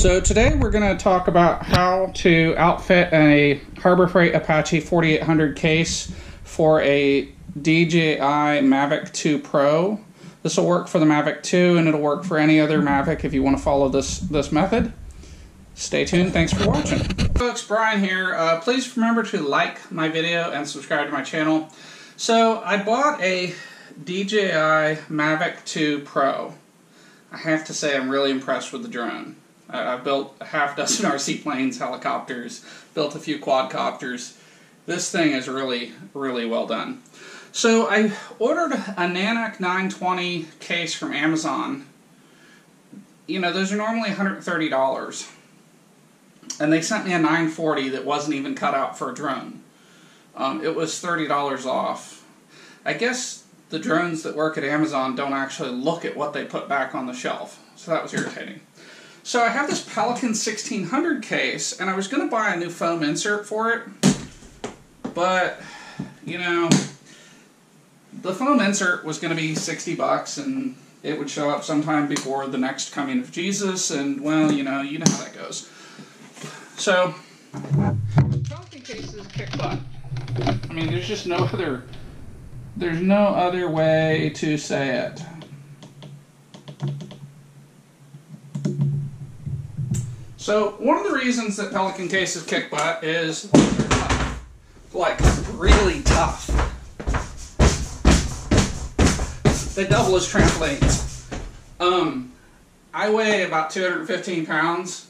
So today we're going to talk about how to outfit a Harbor Freight Apache 4800 case for a DJI Mavic 2 Pro. This will work for the Mavic 2 and it'll work for any other Mavic if you want to follow this, this method. Stay tuned. Thanks for watching. Folks, Brian here. Uh, please remember to like my video and subscribe to my channel. So I bought a DJI Mavic 2 Pro. I have to say I'm really impressed with the drone. I've built a half dozen RC planes, helicopters, built a few quadcopters. This thing is really, really well done. So I ordered a Nanuk 920 case from Amazon. You know, those are normally $130. And they sent me a 940 that wasn't even cut out for a drone. Um, it was $30 off. I guess the drones that work at Amazon don't actually look at what they put back on the shelf. So that was irritating. So I have this Pelican 1600 case, and I was going to buy a new foam insert for it, but, you know, the foam insert was going to be 60 bucks, and it would show up sometime before the next coming of Jesus, and, well, you know, you know how that goes. So, Pelican cases kick butt. I mean, there's just no other, there's no other way to say it. So one of the reasons that Pelican cases kick butt is. Like, really tough. They double as trampolines. Um, I weigh about 215 pounds.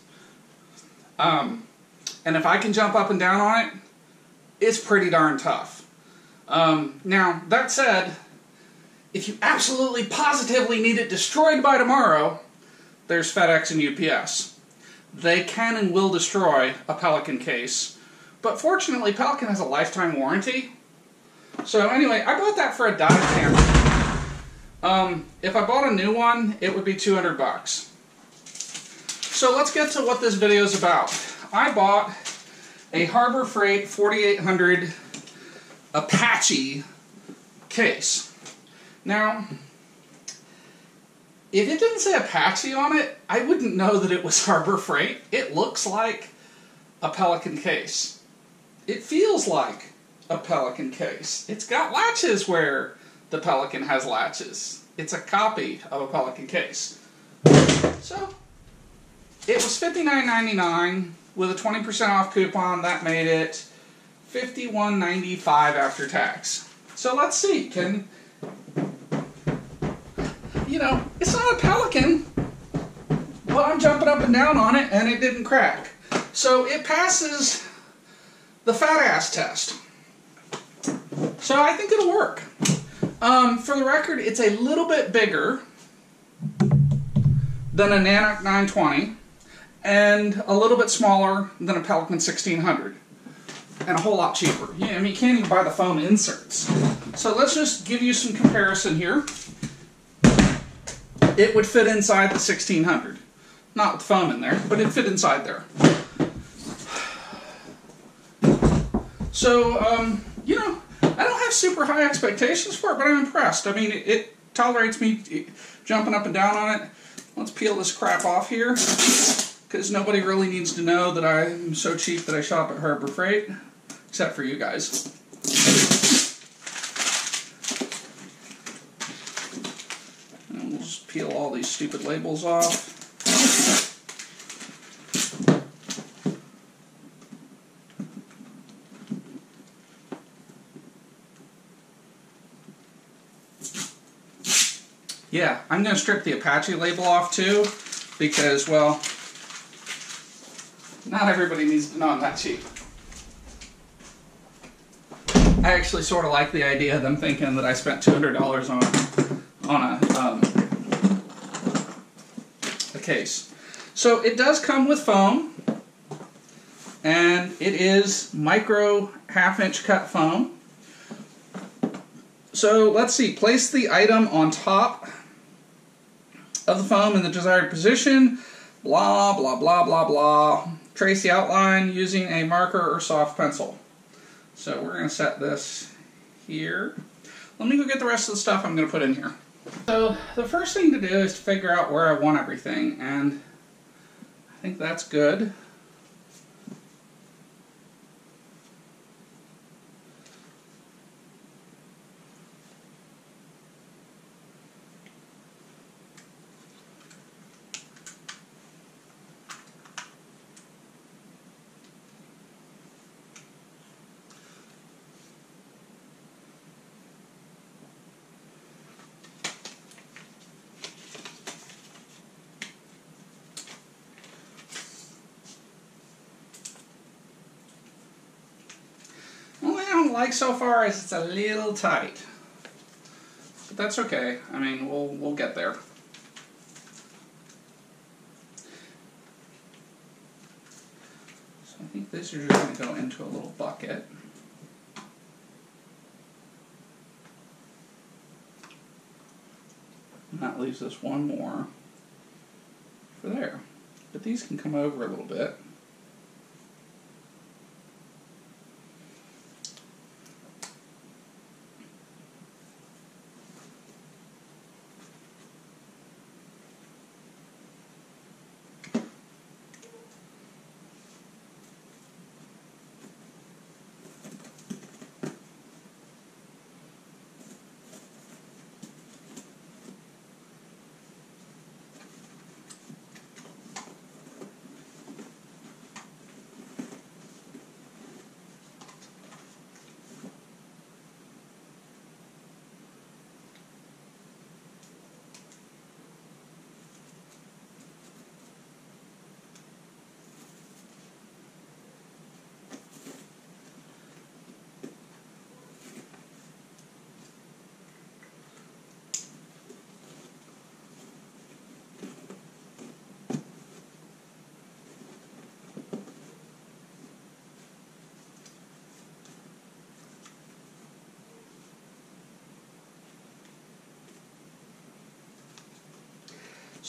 Um, and if I can jump up and down on it, it's pretty darn tough. Um, now, that said, if you absolutely positively need it destroyed by tomorrow, there's FedEx and UPS they can and will destroy a Pelican case. But fortunately, Pelican has a lifetime warranty. So anyway, I bought that for a dive camera. Um, if I bought a new one, it would be 200 bucks. So let's get to what this video is about. I bought a Harbor Freight 4800 Apache case. Now, if it didn't say Apache on it, I wouldn't know that it was Harbor Freight. It looks like a Pelican case. It feels like a Pelican case. It's got latches where the Pelican has latches. It's a copy of a Pelican case. So, it was $59.99 with a 20% off coupon. That made it $51.95 after tax. So let's see, can know, it's not a Pelican, but I'm jumping up and down on it and it didn't crack. So it passes the fat ass test. So I think it'll work. Um, for the record, it's a little bit bigger than a Nanuk 920 and a little bit smaller than a Pelican 1600 and a whole lot cheaper. Yeah, I mean, you can't even buy the foam inserts. So let's just give you some comparison here it would fit inside the 1600. Not with foam in there, but it'd fit inside there. So, um, you know, I don't have super high expectations for it, but I'm impressed. I mean, it, it tolerates me jumping up and down on it. Let's peel this crap off here, because nobody really needs to know that I'm so cheap that I shop at Harbor Freight, except for you guys. peel all these stupid labels off. Yeah, I'm going to strip the Apache label off too, because, well, not everybody needs to know I'm that cheap. I actually sort of like the idea of them thinking that I spent $200 on, on a um, case. So it does come with foam, and it is micro half inch cut foam. So let's see, place the item on top of the foam in the desired position, blah, blah, blah, blah, blah. Trace the outline using a marker or soft pencil. So we're going to set this here. Let me go get the rest of the stuff I'm going to put in here. So the first thing to do is to figure out where I want everything and I think that's good. Only I don't like so far is it's a little tight. But that's okay. I mean, we'll we'll get there. So I think these are just going to go into a little bucket. And that leaves us one more for there. But these can come over a little bit.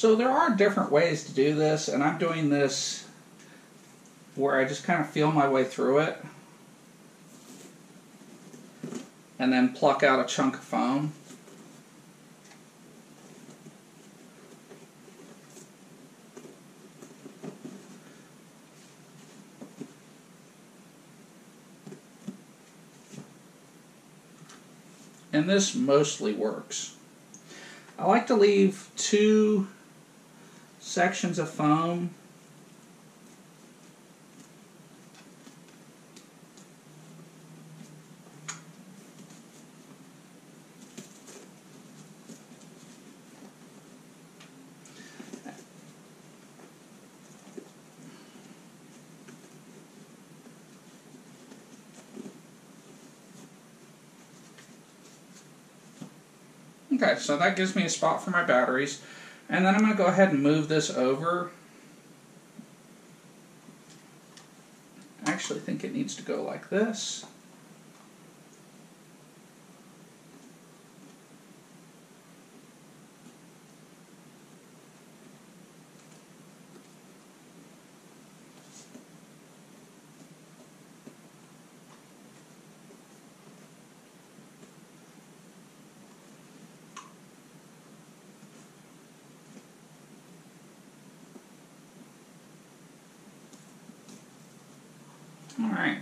So there are different ways to do this, and I'm doing this where I just kind of feel my way through it and then pluck out a chunk of foam. And this mostly works. I like to leave two sections of foam Okay, so that gives me a spot for my batteries. And then I'm going to go ahead and move this over. I actually think it needs to go like this. All right.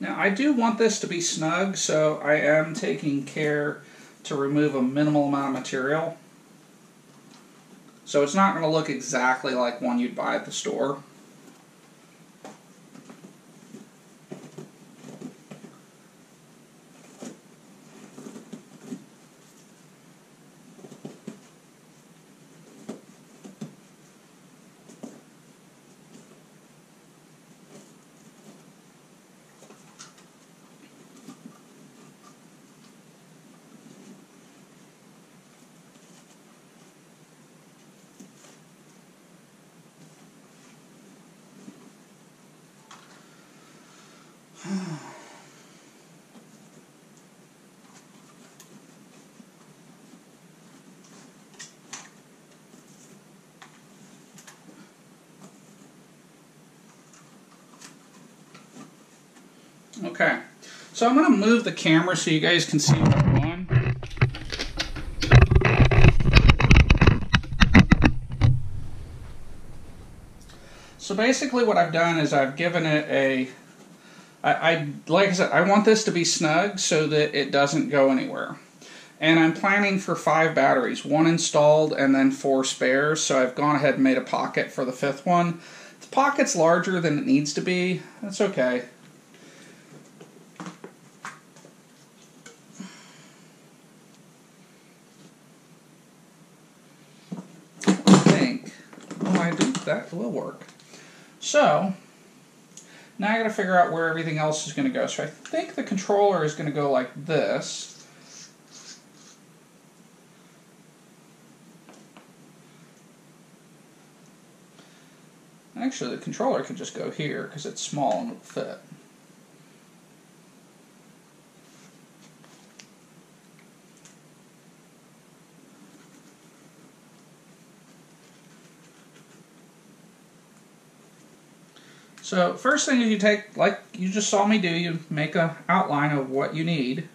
Now I do want this to be snug, so I am taking care to remove a minimal amount of material. So it's not going to look exactly like one you'd buy at the store. Okay, so I'm going to move the camera so you guys can see what I'm doing. So basically what I've done is I've given it a, I, I like I said, I want this to be snug so that it doesn't go anywhere. And I'm planning for five batteries, one installed and then four spares. So I've gone ahead and made a pocket for the fifth one. The pocket's larger than it needs to be. That's okay. I think, oh, I do, that will work. So, now I gotta figure out where everything else is gonna go. So I think the controller is gonna go like this. Actually, the controller could just go here because it's small and it'll fit. So first thing is you take, like you just saw me do, you make a outline of what you need.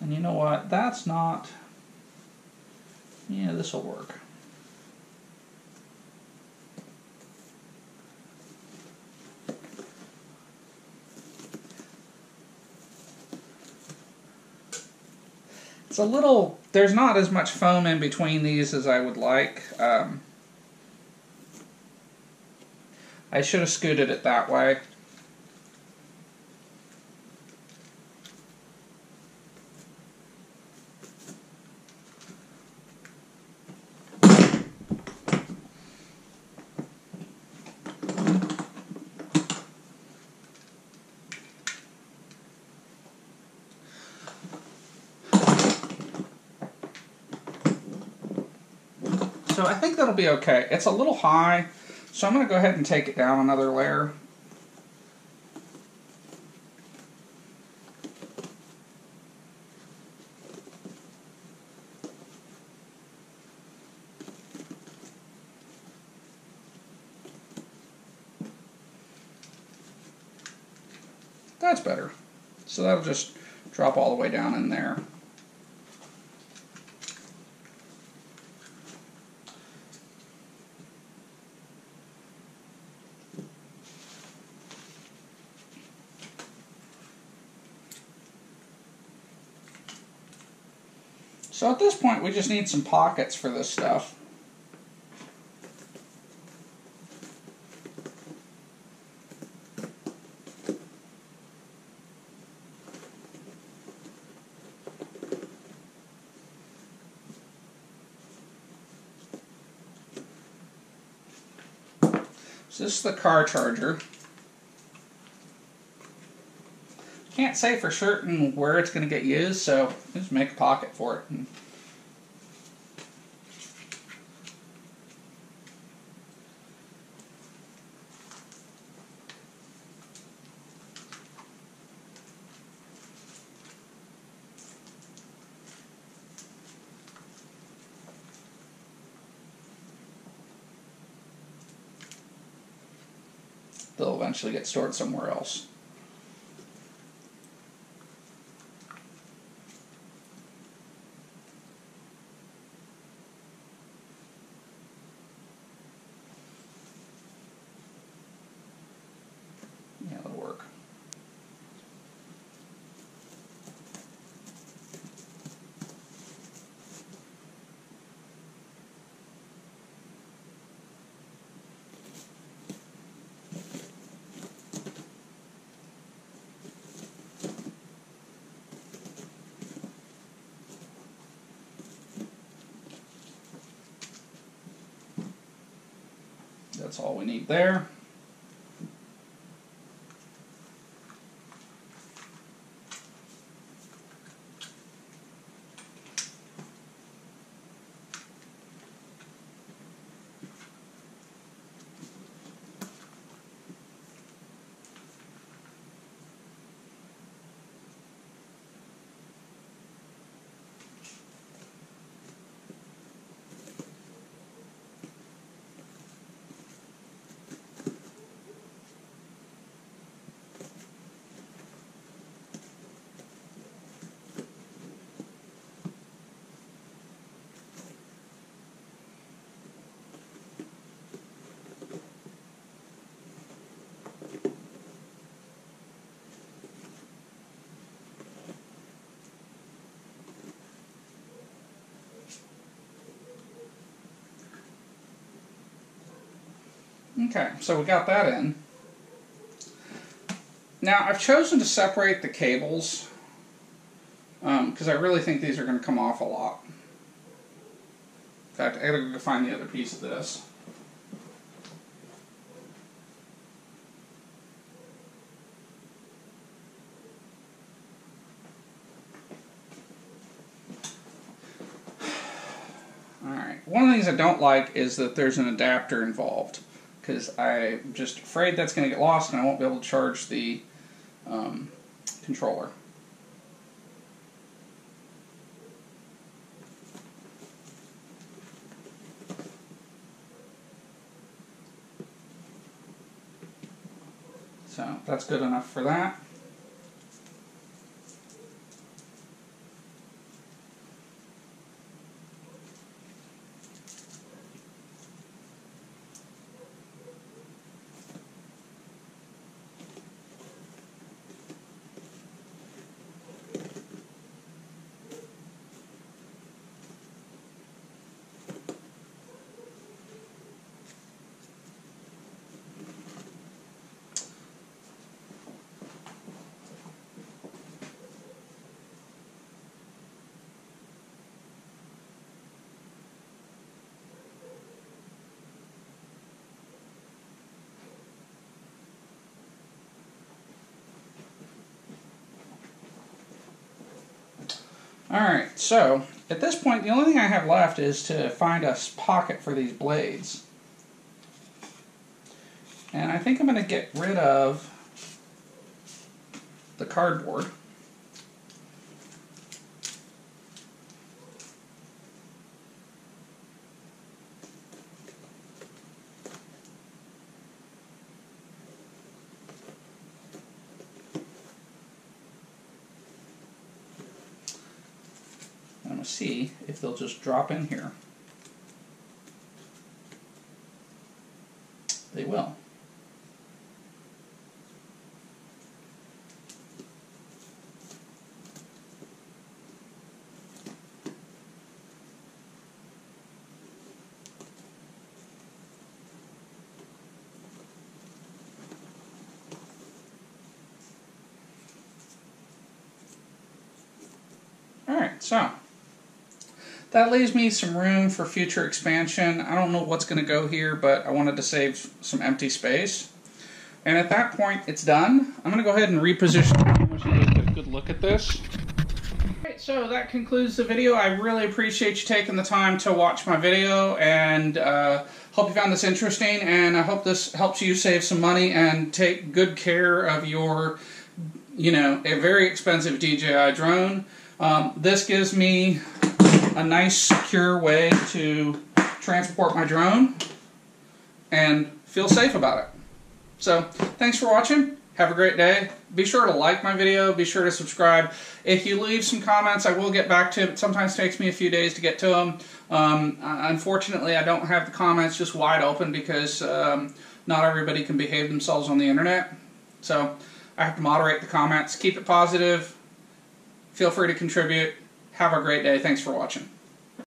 And you know what, that's not, yeah, this will work. It's a little, there's not as much foam in between these as I would like. Um, I should have scooted it that way. So I think that'll be okay. It's a little high. So I'm going to go ahead and take it down another layer. That's better. So that'll just drop all the way down in there. So at this point, we just need some pockets for this stuff. So this is the car charger. Can't say for certain where it's going to get used, so just make a pocket for it. They'll eventually get stored somewhere else. That's all we need there. Okay, so we got that in. Now I've chosen to separate the cables because um, I really think these are going to come off a lot. In fact, I gotta go find the other piece of this. Alright, one of the things I don't like is that there's an adapter involved because I'm just afraid that's going to get lost and I won't be able to charge the um, controller. So that's good enough for that. Alright, so at this point the only thing I have left is to find a pocket for these blades. And I think I'm going to get rid of the cardboard. to see if they'll just drop in here. They will. All right, so that leaves me some room for future expansion. I don't know what's going to go here, but I wanted to save some empty space. And at that point, it's done. I'm going to go ahead and reposition a good look at this. Alright, so that concludes the video. I really appreciate you taking the time to watch my video and uh, hope you found this interesting and I hope this helps you save some money and take good care of your, you know, a very expensive DJI drone. Um, this gives me a nice secure way to transport my drone and feel safe about it. So thanks for watching. Have a great day. Be sure to like my video. Be sure to subscribe. If you leave some comments, I will get back to it. Sometimes takes me a few days to get to them. Um, unfortunately, I don't have the comments just wide open because um, not everybody can behave themselves on the internet. So I have to moderate the comments. Keep it positive. Feel free to contribute. Have a great day. Thanks for watching.